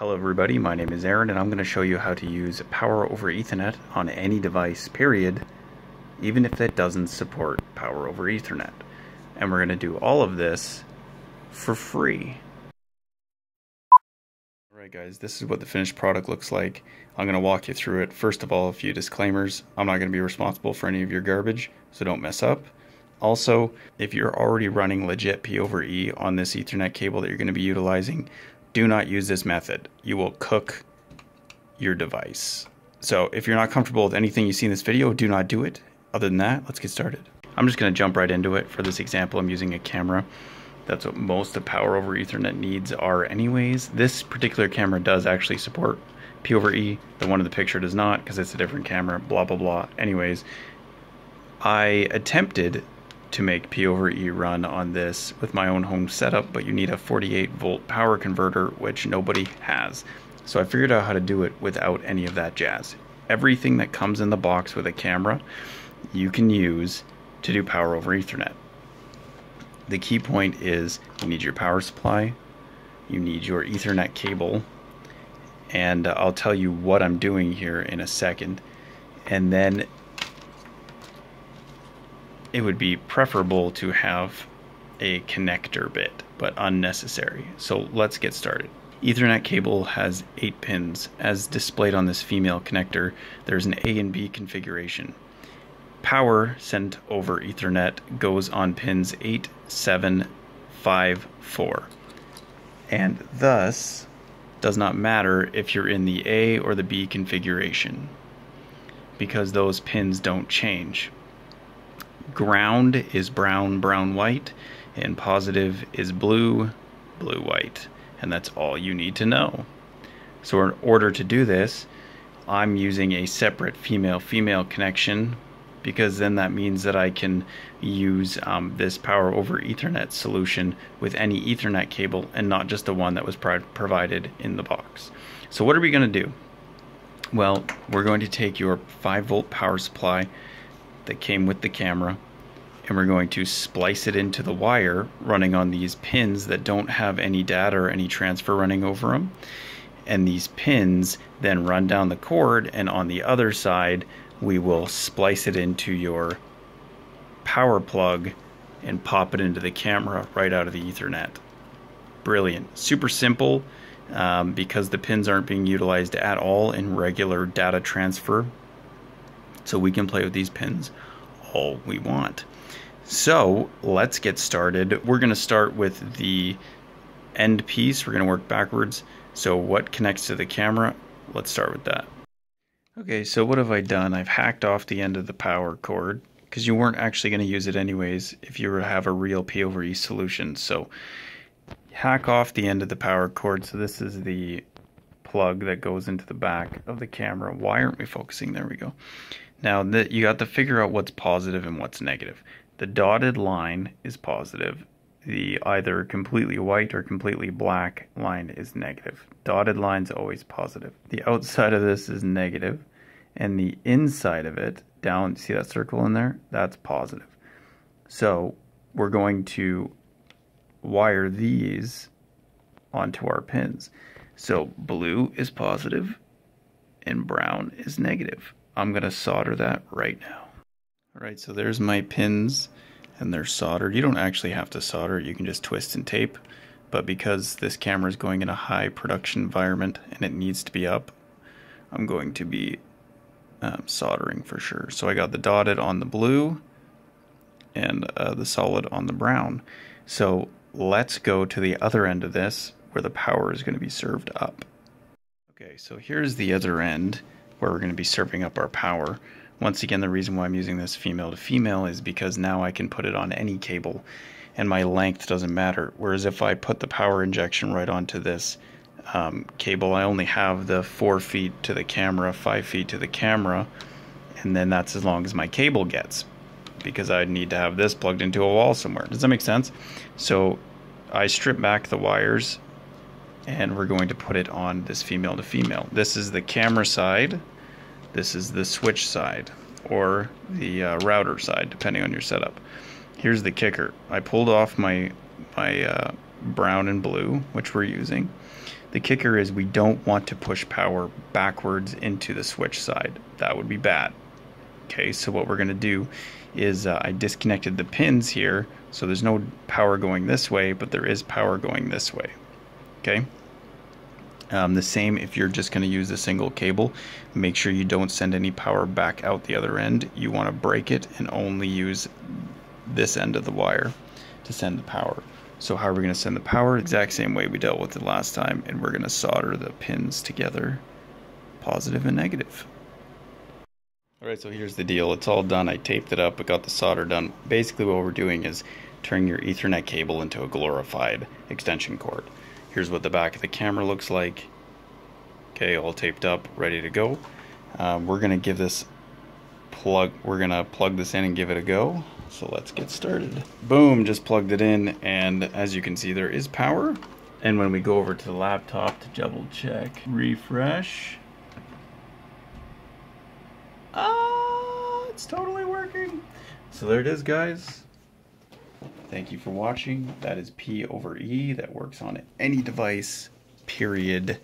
Hello everybody, my name is Aaron and I'm going to show you how to use Power over Ethernet on any device, period, even if it doesn't support Power over Ethernet. And we're going to do all of this for free. Alright guys, this is what the finished product looks like. I'm going to walk you through it. First of all, a few disclaimers. I'm not going to be responsible for any of your garbage, so don't mess up. Also, if you're already running legit P over E on this Ethernet cable that you're going to be utilizing, do not use this method. You will cook your device. So if you're not comfortable with anything you see in this video, do not do it. Other than that, let's get started. I'm just going to jump right into it. For this example, I'm using a camera. That's what most of power over Ethernet needs are anyways. This particular camera does actually support P over E. The one in the picture does not because it's a different camera, blah, blah, blah. Anyways, I attempted to make P over E run on this with my own home setup, but you need a 48 volt power converter, which nobody has. So I figured out how to do it without any of that jazz. Everything that comes in the box with a camera, you can use to do power over Ethernet. The key point is you need your power supply, you need your Ethernet cable, and I'll tell you what I'm doing here in a second. And then it would be preferable to have a connector bit, but unnecessary. So let's get started. Ethernet cable has 8 pins. As displayed on this female connector, there's an A and B configuration. Power sent over Ethernet goes on pins 8, 7, 5, 4. And thus, does not matter if you're in the A or the B configuration because those pins don't change ground is brown, brown, white, and positive is blue, blue, white. And that's all you need to know. So in order to do this, I'm using a separate female-female connection because then that means that I can use um, this power over Ethernet solution with any Ethernet cable and not just the one that was pro provided in the box. So what are we going to do? Well, we're going to take your 5 volt power supply that came with the camera and we're going to splice it into the wire running on these pins that don't have any data or any transfer running over them and these pins then run down the cord and on the other side we will splice it into your power plug and pop it into the camera right out of the ethernet. Brilliant. Super simple um, because the pins aren't being utilized at all in regular data transfer. So we can play with these pins all we want. So let's get started. We're going to start with the end piece. We're going to work backwards. So what connects to the camera? Let's start with that. Okay, so what have I done? I've hacked off the end of the power cord because you weren't actually going to use it anyways if you were to have a real P over E solution. So hack off the end of the power cord. So this is the plug that goes into the back of the camera. Why aren't we focusing? There we go. Now that you got to figure out what's positive and what's negative. The dotted line is positive. The either completely white or completely black line is negative. Dotted line's always positive. The outside of this is negative, and the inside of it, down, see that circle in there? That's positive. So we're going to wire these onto our pins. So blue is positive and brown is negative. I'm going to solder that right now. All right, so there's my pins and they're soldered. You don't actually have to solder, you can just twist and tape. But because this camera is going in a high production environment and it needs to be up, I'm going to be um, soldering for sure. So I got the dotted on the blue and uh, the solid on the brown. So let's go to the other end of this where the power is going to be served up. Okay, so here's the other end where we're going to be serving up our power. Once again, the reason why I'm using this female to female is because now I can put it on any cable and my length doesn't matter. Whereas if I put the power injection right onto this um, cable, I only have the four feet to the camera, five feet to the camera, and then that's as long as my cable gets because I'd need to have this plugged into a wall somewhere. Does that make sense? So I strip back the wires and we're going to put it on this female to female. This is the camera side, this is the switch side, or the uh, router side, depending on your setup. Here's the kicker. I pulled off my, my uh, brown and blue, which we're using. The kicker is we don't want to push power backwards into the switch side. That would be bad. Okay, so what we're going to do is uh, I disconnected the pins here, so there's no power going this way, but there is power going this way. Okay. Um, the same if you're just going to use a single cable. Make sure you don't send any power back out the other end. You want to break it and only use this end of the wire to send the power. So how are we going to send the power? Exact same way we dealt with it last time, and we're going to solder the pins together, positive and negative. Alright, so here's the deal. It's all done. I taped it up. I got the solder done. Basically what we're doing is turning your Ethernet cable into a glorified extension cord. Here's what the back of the camera looks like. Okay, all taped up, ready to go. Um, we're gonna give this plug, we're gonna plug this in and give it a go. So let's get started. Boom, just plugged it in and as you can see there is power. And when we go over to the laptop to double check, refresh. Ah, it's totally working. So there it is guys. Thank you for watching. That is P over E. That works on any device, period.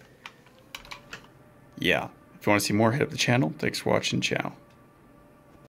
Yeah. If you want to see more, hit up the channel. Thanks for watching. Ciao.